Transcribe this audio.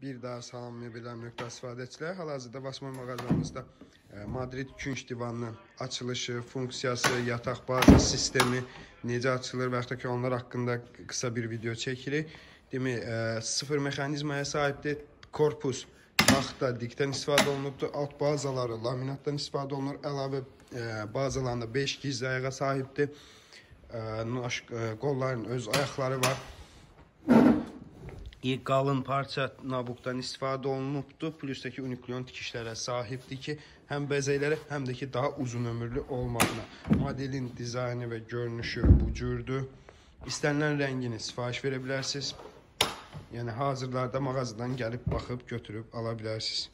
Bir daha salam mebellər nöqtə istifadəçilər. Hal-hazırda Vasmoy mağazamızda e, Madrid künc divanının açılışı, funksiyası, yataq baza sistemi necə açılır və yaxud da ki, onlar haqqında qısa bir video çəkirik. Demək, e, sıfır mexanizmaya sahibdir. Korpus taxta, dikdən istifadə olunubdur. Alt bazaları laminatdan istifadə olunur. Əlavə e, bazalarında 5 gizli ayağa sahibdir. Qolların öz ayaqları var. Qalın parça nabukdan istifadə olunubdur. Plus da ki, uniklion tikişlərə sahibdir ki, həm bəzəklərə, həm də ki, daha uzun ömürlü olmağına. Modelin dizaynı və görünüşü bu cürdür. İstənilən rəngini sifariş verə bilərsiniz. Yəni hazırlarda mağazadan gəlib baxıb götürüb ala bilərsiniz.